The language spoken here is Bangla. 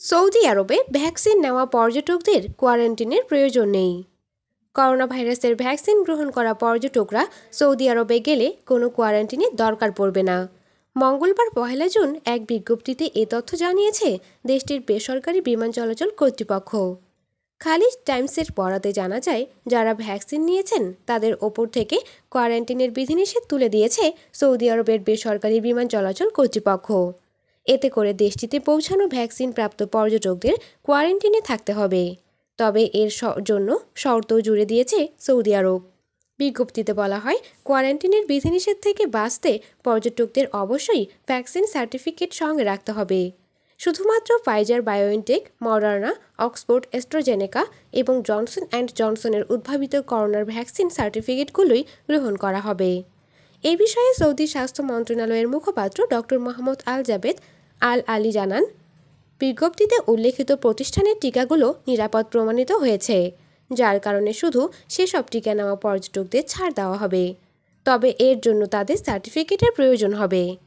সৌদি আরবে ভ্যাকসিন নেওয়া পর্যটকদের কোয়ারেন্টিনের প্রয়োজন নেই। করোনা ভাইরাসের ভ্যাকসিন গ্রহণ করা পর্যটকরা সৌদি আরবে গেলে কোনো কোয়ারেন্টিনের দরকার পড়বে না। মঙ্গলবার পহেলা জুন এক বিজ্ঞপ্তিতে এ তথ্য জানিয়েছে দেশটির বেসরকারি বিমান চলাচল কর্তৃপক্ষ। খালিজ টাইমসের বরাতে জানা যায়, যারা ভ্যাকসিন নিয়েছেন তাদের ওপর থেকে কোয়ারেন্টিনের বিধিনিষেধ তুলে দিয়েছে সৌদি আরবের বেসরকারি বিমান চলাচল কর্তৃপক্ষ। এতে করে দেশটিতে পৌঁছানো ভ্যাকসিন প্রাপ্ত পর্যটকদের কোয়ারেন্টিনে থাকতে হবে। তবে এর জন্য শর্তও জুড়ে দিয়েছে সৌদি আরব। বিজ্ঞপ্তিতে বলা হয়, কোয়ারেন্টিনের বিধিনিষেধ থেকে বাঁচতে পর্যটকদের অবশ্যই ভ্যাকসিন সার্টিফিকেট সঙ্গে রাখতে হবে। শুধুমাত্র Pfizer BioNTech, Moderna, Oxford, AstraZeneca এবং জনসন অ্যান্ড জনসনের উদ্ভাবিত করোনার ভ্যাকসিন সার্টিফিকেটগুলোই গ্রহণ করা হবে। এ বিষয়ে সৌদি স্বাস্থ্য মন্ত্রণালয়ের মুখপাত্র doctor Mohammed Al Jabed Al Ali জানান, বিজ্ঞপ্তিতে উল্লেখিত প্রতিষ্ঠানের টিকাগুলো নিরাপদ প্রমাণিত হয়েছে, যার কারণে শুধু সেসব টিকা নেওয়া পর্যটকদের ছাড় দেওয়া হবে। তবে এর জন্য তাদের সার্টিফিকেটের প্রয়োজন হবে।